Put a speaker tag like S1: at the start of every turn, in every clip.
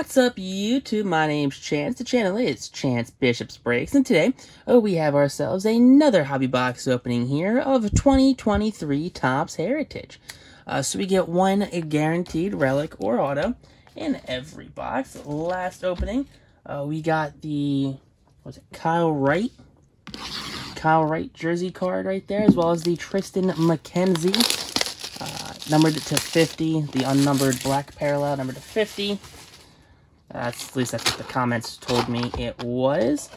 S1: What's up, YouTube? My name's Chance. The channel is Chance Bishop's Breaks, and today oh, we have ourselves another hobby box opening here of 2023 Topps Heritage. Uh, so we get one guaranteed relic or auto in every box. Last opening, uh, we got the was it Kyle Wright, Kyle Wright jersey card right there, as well as the Tristan McKenzie uh, numbered to 50, the unnumbered black parallel numbered to 50. That's, at least that's what the comments told me it was.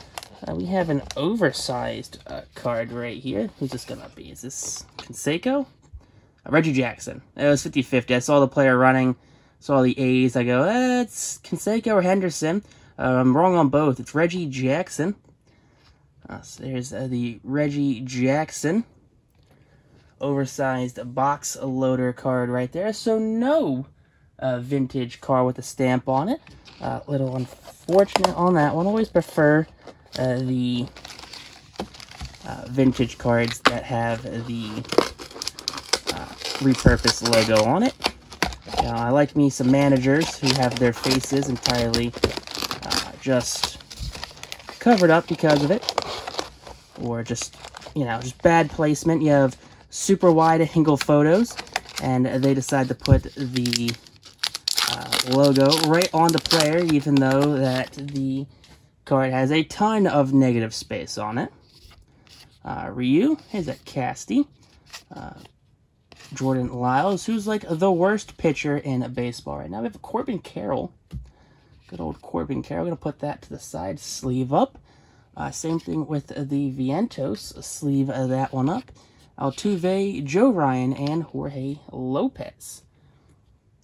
S1: Uh, we have an oversized uh, card right here. Who's this going to be? Is this Canseco? Uh, Reggie Jackson. It was 50-50. I saw the player running, saw the A's. I go, eh, it's Canseco or Henderson. Uh, I'm wrong on both. It's Reggie Jackson. Uh, so there's uh, the Reggie Jackson oversized box loader card right there. So no vintage car with a stamp on it. A little unfortunate on that one. Always prefer uh, the uh, vintage cards that have the uh, repurposed logo on it. Now, I like me some managers who have their faces entirely uh, just covered up because of it. Or just, you know, just bad placement. You have super wide angle photos, and they decide to put the logo right on the player, even though that the card has a ton of negative space on it. Uh, Ryu, is that Casty. Uh, Jordan Lyles, who's like the worst pitcher in baseball right now. We have Corbin Carroll. Good old Corbin Carroll. Going to put that to the side, sleeve up. Uh, same thing with the Vientos. Sleeve that one up. Altuve, Joe Ryan, and Jorge Lopez.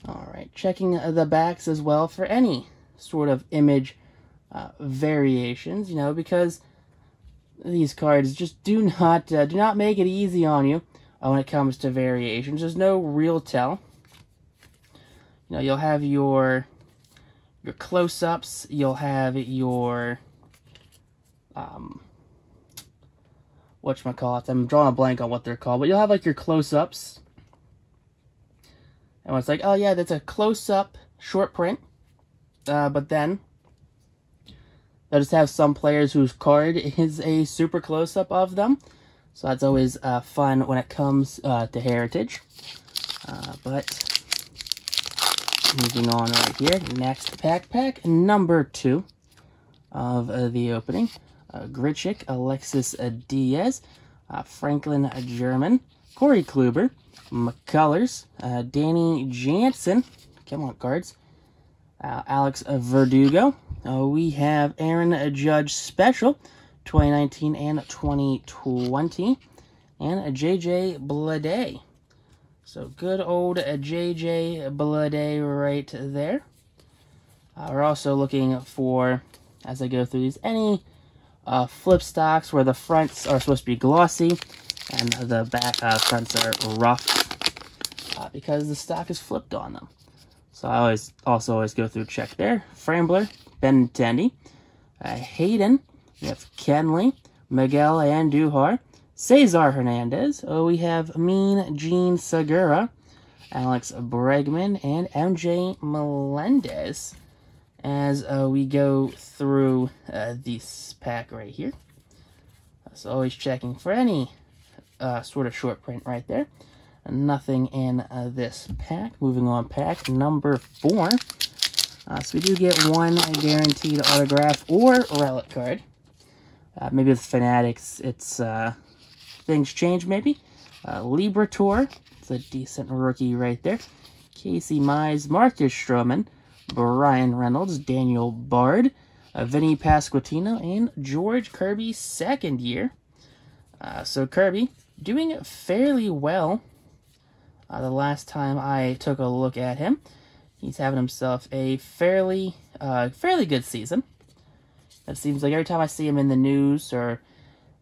S1: All right, checking the backs as well for any sort of image uh, variations, you know, because these cards just do not uh, do not make it easy on you when it comes to variations. There's no real tell. You know, you'll have your your close-ups, you'll have your um whatchamacallit, I'm drawing a blank on what they're called, but you'll have like your close-ups and it's like, oh yeah, that's a close-up short print. Uh, but then, they'll just have some players whose card is a super close-up of them. So that's always uh, fun when it comes uh, to Heritage. Uh, but, moving on right here, next pack pack, number two of uh, the opening. Uh, Grichuk, Alexis Diaz, uh, Franklin German, Corey Kluber, McCullers, uh, Danny Jansen, come on, cards, uh, Alex Verdugo. Uh, we have Aaron Judge Special, 2019 and 2020, and a JJ Bleday. So good old JJ Bleday right there. Uh, we're also looking for, as I go through these, any uh, flip stocks where the fronts are supposed to be glossy and the back uh, fronts are rough uh, because the stock is flipped on them. So I always also always go through check there. Frambler, Ben Benintendi, uh, Hayden, we have Kenley, Miguel Andujar, Cesar Hernandez. Oh, we have Mean Gene Segura, Alex Bregman, and MJ Melendez as uh, we go through uh, this pack right here. So always checking for any uh, sort of short print right there. Nothing in uh, this pack. Moving on, pack number four. Uh, so we do get one guaranteed autograph or relic card. Uh, maybe with Fanatics, it's uh, things change maybe. Uh, Liberatore, it's a decent rookie right there. Casey Mize, Marcus Stroman, Bryan Reynolds, Daniel Bard, uh, Vinny Pasquantino, and George Kirby second year. Uh, so Kirby doing fairly well uh, the last time I took a look at him. He's having himself a fairly, uh, fairly good season. It seems like every time I see him in the news or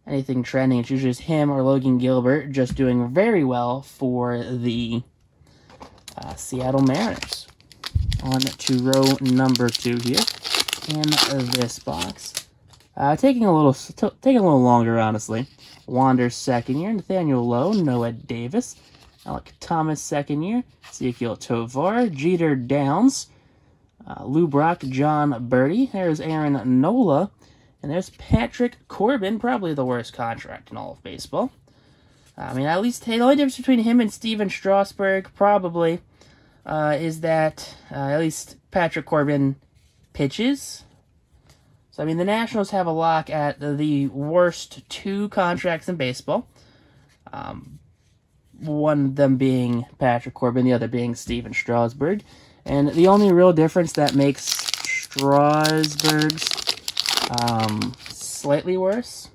S1: anything trending, it's usually just him or Logan Gilbert just doing very well for the uh, Seattle Mariners. On to row number two here in this box. Uh, taking a little, taking a little longer, honestly. Wander second year, Nathaniel Lowe, Noah Davis, Alek Thomas second year, Ezequiel Tovar, Jeter Downs, uh, Lou Brock, Jon Berti. There's Aaron Nola. And there's Patrick Corbin, probably the worst contract in all of baseball. I mean, at least hey, the only difference between him and Stephen Strasburg probably uh, is that uh, at least Patrick Corbin pitches. So, I mean, the Nationals have a lock at the worst two contracts in baseball. Um, one of them being Patrick Corbin, the other being Stephen Strasburg. And the only real difference that makes Strasburg's um, slightly worse,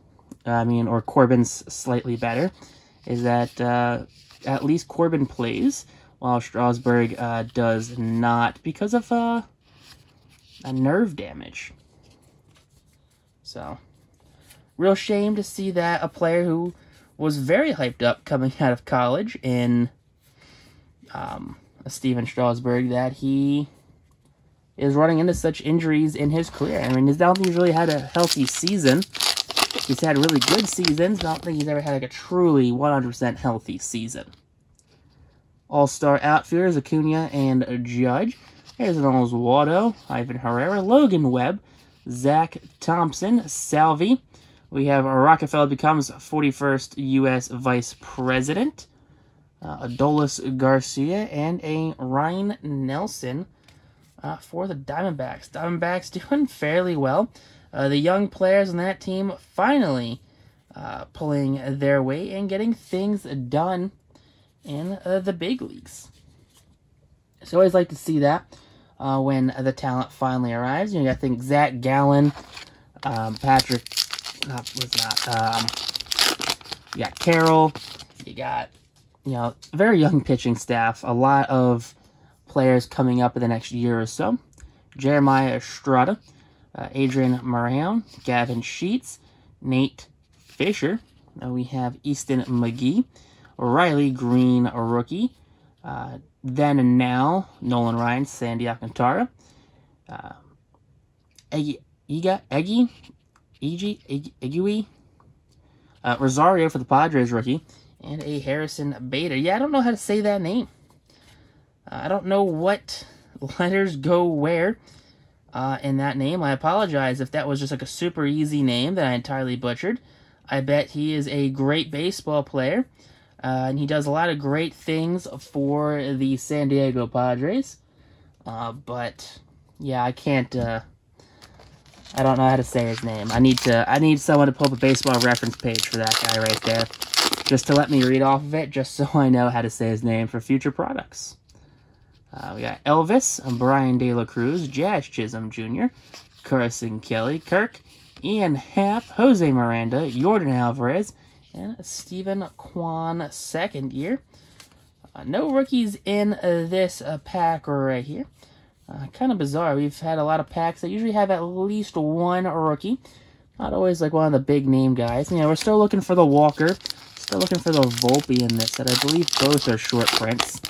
S1: I mean, or Corbin's slightly better, is that uh, at least Corbin plays while Strasburg uh, does not because of uh, a nerve damage. So, real shame to see that a player who was very hyped up coming out of college in um, Stephen Strasburg that he is running into such injuries in his career. I mean, I don't think he's really had a healthy season. He's had really good seasons, but I don't think he's ever had like a truly 100% healthy season. All-star outfielders Acuna and Judge. Here's an Oswaldo, Ivan Herrera, Logan Webb, Zach Thompson, Salvi. We have Rockefeller becomes 41st U.S. Vice President. Uh, Adolis Garcia and a Ryne Nelson uh, for the Diamondbacks. Diamondbacks doing fairly well. Uh, the young players on that team finally uh, pulling their weight and getting things done in uh, the big leagues. So I always like to see that uh, when the talent finally arrives. You know, I think Zach Gallen, um, Patrick, not was not. Um, you got Carroll. You got you know very young pitching staff. A lot of players coming up in the next year or so. Jeremiah Estrada, uh, Adrian Morejon, Gavin Sheets, Nate Fisher. Uh, we have Easton McGee, Riley Greene, a rookie. Uh, then and now, Nolan Ryan, Sandy Alcantara. Uh, Eggy, Ega, Eggy, Eggy, Eggy, uh, Rosario for the Padres rookie, and a Harrison Bader. Yeah, I don't know how to say that name. I don't know what letters go where uh, in that name. I apologize if that was just like a super easy name that I entirely butchered. I bet he is a great baseball player, uh, and he does a lot of great things for the San Diego Padres. Uh, but yeah, I can't. Uh, I don't know how to say his name. I need to. I need someone to pull up a baseball reference page for that guy right there, just to let me read off of it, just so I know how to say his name for future products. Uh, we got Elvis, Bryan De La Cruz, Jazz Chisholm Jr., Carson Kelly, Kirk, Ian Happ, Jose Miranda, Yordan Alvarez, and Steven Kwan second year. Uh, no rookies in uh, this uh, pack right here. Uh, kind of bizarre. We've had a lot of packs that usually have at least one rookie. Not always like one of the big name guys. You know, we're still looking for the Walker. Still looking for the Volpe in this, that I believe both are short prints.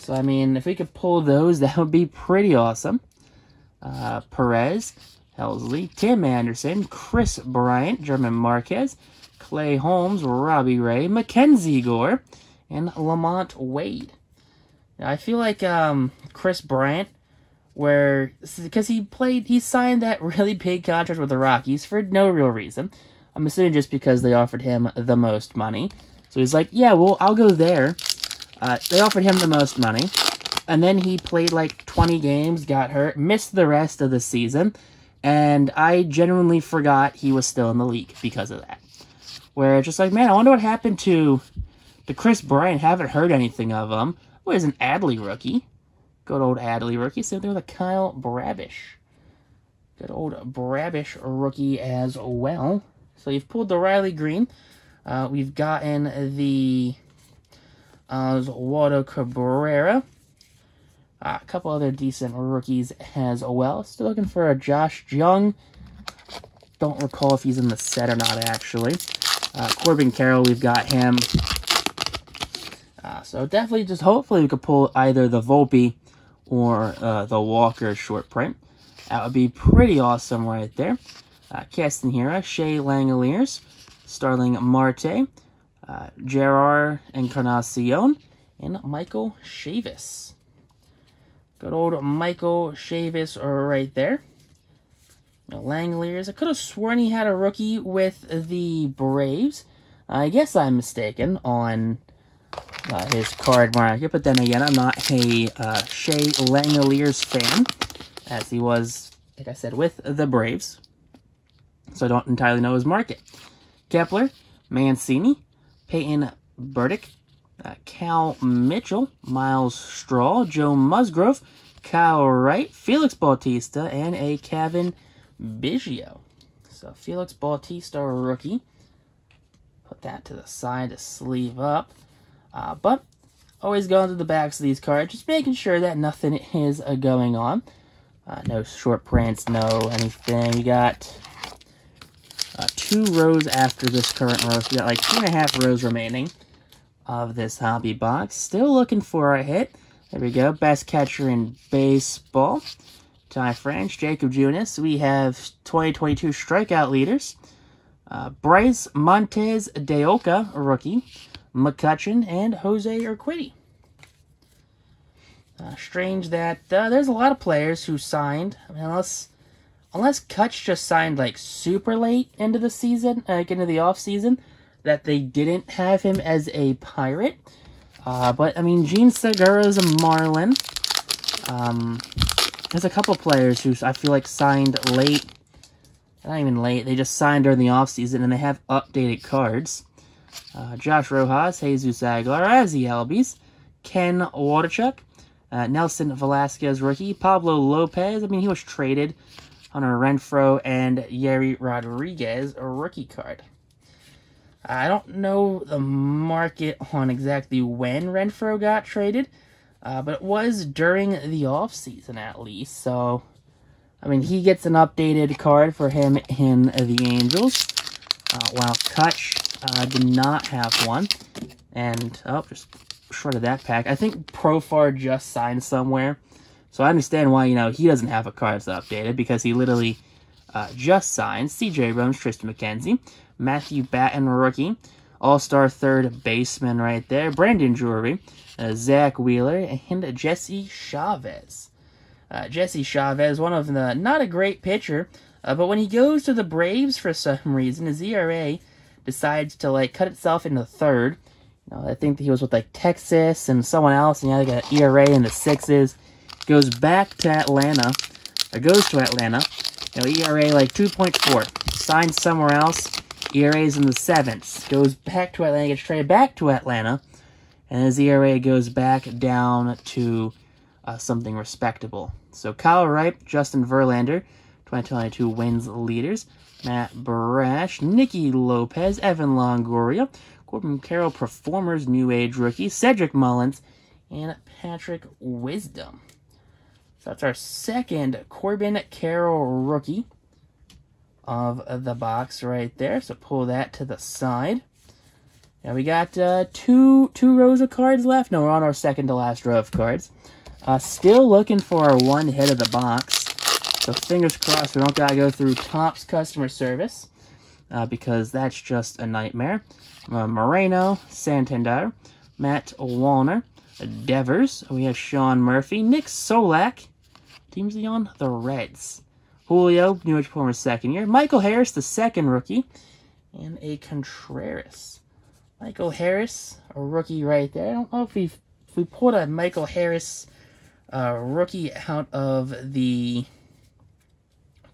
S1: So, I mean, if we could pull those, that would be pretty awesome. Uh, Perez, Helsley, Tim Anderson, Kris Bryant, German Marquez, Clay Holmes, Robbie Ray, Mackenzie Gore, and LaMonte Wade. Now, I feel like um, Kris Bryant, where because he played, he signed that really big contract with the Rockies for no real reason. I'm assuming just because they offered him the most money. So he's like, yeah, well, I'll go there. Uh, they offered him the most money. And then he played like 20 games, got hurt, missed the rest of the season. And I genuinely forgot he was still in the league because of that. Where just like, man, I wonder what happened to, the Kris Bryant. Haven't heard anything of him. What is an Adley rookie? Good old Adley rookie. Same thing with a Kyle Bradish. Good old Brabish rookie as well. So you've pulled the Riley Greene. Uh, we've gotten the Oswaldo Cabrera. Uh, a couple other decent rookies as well. Still looking for a Josh Jung. Don't recall if he's in the set or not, actually. Uh, Corbin Carroll, we've got him. Uh, so definitely just hopefully we could pull either the Volpe or uh, the Walker short print. That would be pretty awesome right there. Uh, Castanheira, Shea Langeliers, Starling Marte, uh, Gerard Encarnacion, and Michael Chavis. Good old Michael Chavis right there. Langeliers. I could have sworn he had a rookie with the Braves. I guess I'm mistaken on uh, his card market, but then again, I'm not a uh, Shea Langeliers fan, as he was, like I said, with the Braves. So I don't entirely know his market. Kepler, Mancini, Peyton Burdick, uh, Cal Mitchell, Myles Straw, Joe Musgrove, Kyle Wright, Felix Bautista, and a Cavan Biggio. So Felix Bautista, rookie. Put that to the side to sleeve up. Uh, but always going to the backs of these cards, just making sure that nothing is uh, going on. Uh, no short prints, no anything. We got uh, two rows after this current row. So we got like two and a half rows remaining of this hobby box. Still looking for a hit. There we go. Best catcher in baseball. Ty France, Jakob Junis. We have 2022 strikeout leaders. Uh, Bryce Montes de Oca, rookie. McCutchen, and Jose Urquidy. Uh, strange that uh, there's a lot of players who signed, I mean, unless unless Kutch just signed like super late into the season, like into the off season, that they didn't have him as a pirate. Uh, but I mean, Jean Segura's a Marlin. Um, there's a couple players who I feel like signed late. Not even late. They just signed during the offseason and they have updated cards. Uh, Josh Rojas, Jesus Aguilar, Ozzie Albies, Ken Waldichuk, uh, Nelson Velazquez rookie, Pablo Lopez. I mean, he was traded on a Renfroe and Yeri Rodriguez rookie card. I don't know the market on exactly when Renfroe got traded, uh, but it was during the off season at least. So, I mean, he gets an updated card for him in the Angels. Uh, while Kutch uh, did not have one. And, oh, just shredded that pack. I think Profar just signed somewhere. So I understand why, you know, he doesn't have a card that's updated because he literally uh, just signed. CJ Abrams, Tristan McKenzie, Matthew Batten, rookie, all-star third baseman right there, Brandon Drury, uh, Zack Wheeler, and Jesse Chavez. Uh, Jesse Chavez, one of the, not a great pitcher, uh, but when he goes to the Braves for some reason, his ERA decides to like cut itself into third. You know, I think he was with like Texas and someone else, and he like an ERA in the sixes. Goes back to Atlanta, or goes to Atlanta. You know, ERA like 2.4. Signs somewhere else. ERA's in the sevens. Goes back to Atlanta, gets traded back to Atlanta, and his ERA goes back down to uh, something respectable. So Kyle Wright, Justin Verlander, 2022 wins leaders. Matt Brash, Nicky Lopez, Evan Longoria, Corbin Carroll Performers New Age rookie, Cedric Mullins, and Patrick Wisdom. So that's our second Corbin Carroll rookie of the box right there. So pull that to the side. Now we got uh, two two rows of cards left. No, we're on our second to last row of cards. Uh, still looking for our one hit of the box. So fingers crossed we don't gotta go through Topps customer service uh, because that's just a nightmare. Uh, Moreno, Santander, Matt Wallner, Devers. We have Sean Murphy, Nick Solak. Teams on? The Reds. Julio, New Age Former second year. Michael Harris, the second rookie. And a Contreras. Michael Harris, a rookie right there. I don't know if we if we pulled a Michael Harris uh, rookie out of the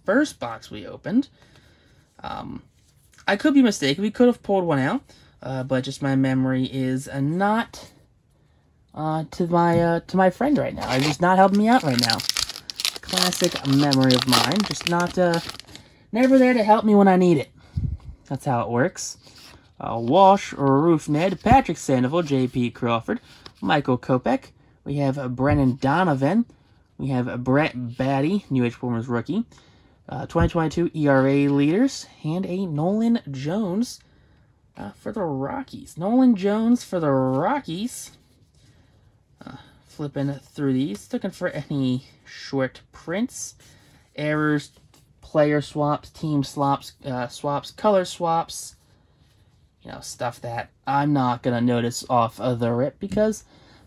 S1: first box we opened. Um, I could be mistaken. We could have pulled one out, uh, but just my memory is uh, not to my uh, to my friend right now. It's just not helping me out right now. Classic memory of mine. Just not uh, never there to help me when I need it. That's how it works. Uh, Walsh, Roof Ned, Patrick Sandoval, J.P. Crawford, Michael Kopech. We have Brendan Donovan. We have Brett Baty, New Age Performers rookie. Uh, 2022 ERA leaders, and a Nolan Jones uh, for the Rockies. Nolan Jones for the Rockies. Flipping through these, looking for any short prints, errors, player swaps, team swaps, uh, swaps, color swaps, you know, stuff that I'm not going to notice off of the rip because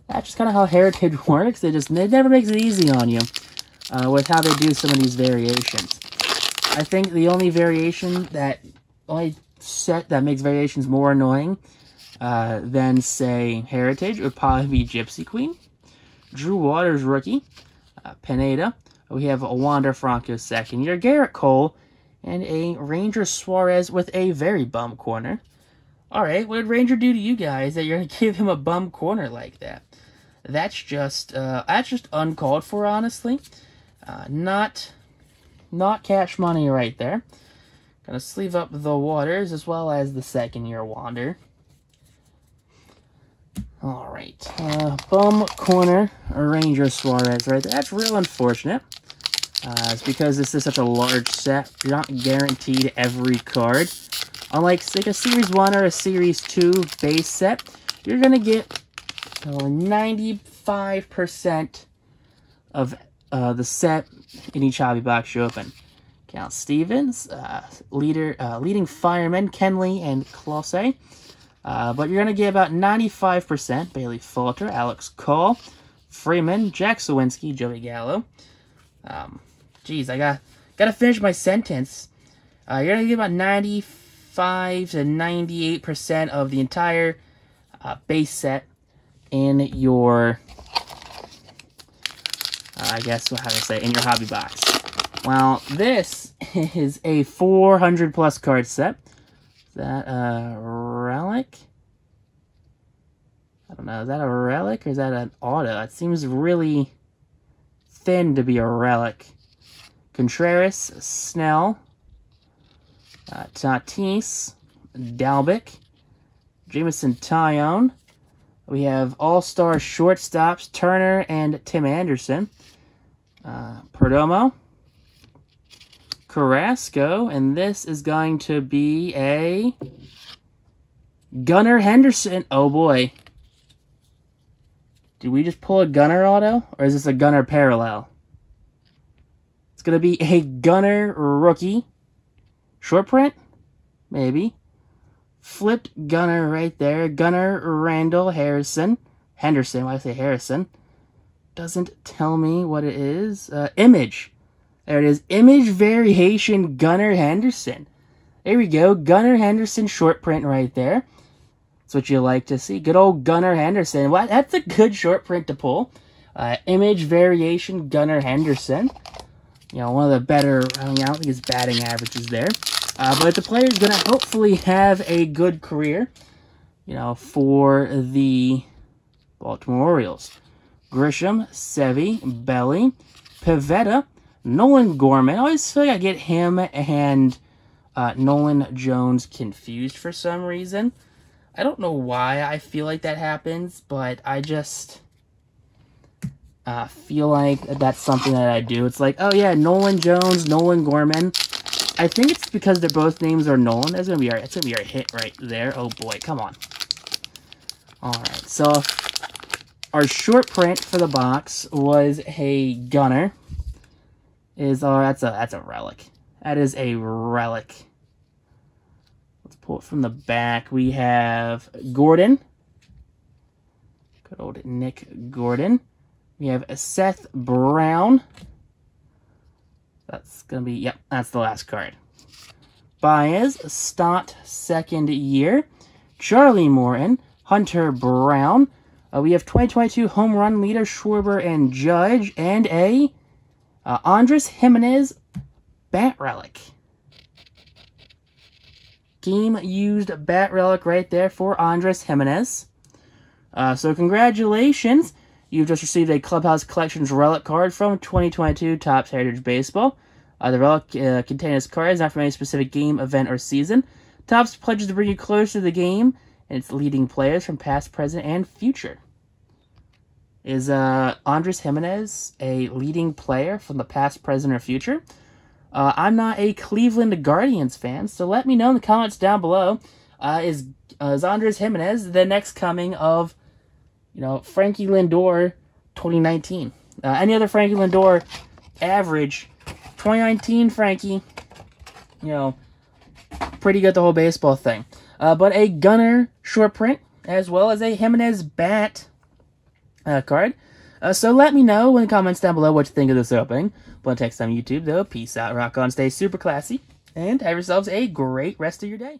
S1: That's just kind of how Heritage works. It just it never makes it easy on you uh, with how they do some of these variations. I think the only variation that, only set that makes variations more annoying uh, than, say, Heritage would probably be Gypsy Queen, Drew Waters rookie, uh, Pineda. We have a Wander Franco second year, Gerrit Cole, and a Ranger Suarez with a very bum corner. All right, what did Ranger do to you guys that you're gonna give him a bum corner like that? That's just uh, that's just uncalled for, honestly. Uh, not not cash money right there. Gonna sleeve up the waters as well as the second year wander. All right, uh, bum corner Ranger Suarez right there. That's real unfortunate. Uh, it's because this is such a large set. You're not guaranteed every card. Unlike like a Series 1 or a Series 2 base set, you're going to get 95% of uh, the set in each hobby box you open. Count Stevens, uh, leader, uh, leading firemen, Kenley and Clase. Uh, but you're going to get about 95% Bailey Falter, Alex Cole, Freeman, Jack Suwinski, Joey Gallo. Um, geez, I got gotta finish my sentence. Uh, you're to get about 95 to 98% of the entire uh, base set in your, uh, I guess, how to say, in your hobby box. Well, this is a 400 plus card set. That a relic? I don't know. Is that a relic or is that an auto? It seems really thin to be a relic. Contreras, Snell, uh, Tatis, Dalbec, Jameson Taillon. We have all-star shortstops Turner and Tim Anderson. Uh, Perdomo, Carrasco, and this is going to be a Gunnar Henderson. Oh boy. Did we just pull a Gunnar auto? Or is this a Gunnar parallel? It's going to be a Gunnar rookie. Short print? Maybe. Flipped Gunnar right there. Gunnar Randall Harrison. Henderson, why I say Harrison? Doesn't tell me what it is. Uh, image. There it is. Image variation Gunnar Henderson. There we go. Gunnar Henderson short print right there. That's what you like to see. Good old Gunnar Henderson. Well, that's a good short print to pull. Uh, image variation Gunnar Henderson. You know, one of the better, I, mean, I don't think his batting average is there. Uh, but the player is going to hopefully have a good career, you know, for the Baltimore Orioles. Grisham, Sevi, Belly, Pivetta, Nolan Gorman. I always feel like I get him and uh, Nolan Jones confused for some reason. I don't know why I feel like that happens, but I just uh, feel like that's something that I do. It's like, oh yeah, Nolan Jones, Nolan Gorman. I think it's because their both names are Nolan. That's gonna be our, that's gonna be our hit right there. Oh boy, come on. All right, so our short print for the box was a Gunnar is oh that's a that's a relic. That is a relic. Let's pull it from the back. We have Gordon. Good old Nick Gordon. We have Seth Brown. That's gonna be yep, that's the last card. Baez, Stott, second year. Charlie Morton, Hunter Brown. Uh, we have 2022 home run leader Schwarber and Judge, and a uh, Andres Gimenez, Bat Relic. Game used Bat Relic right there for Andres Gimenez. Uh, so congratulations. You've just received a Clubhouse Collections Relic card from 2022 Topps Heritage Baseball. Uh, the relic uh, contains cards not from any specific game, event, or season. Topps pledges to bring you closer to the game and its leading players from past, present, and future. Is uh, Andres Gimenez a leading player from the past, present, or future? Uh, I'm not a Cleveland Guardians fan, so let me know in the comments down below. Uh, is uh, is Andres Gimenez the next coming of, you know, Frankie Lindor 2019? Uh, any other Frankie Lindor average 2019 Frankie, you know, pretty good the whole baseball thing. Uh, but a Gunnar short print as well as a Gimenez bat uh, card. Uh, so let me know in the comments down below what you think of this opening. But text on YouTube, though, peace out, rock on, stay super classy, and have yourselves a great rest of your day.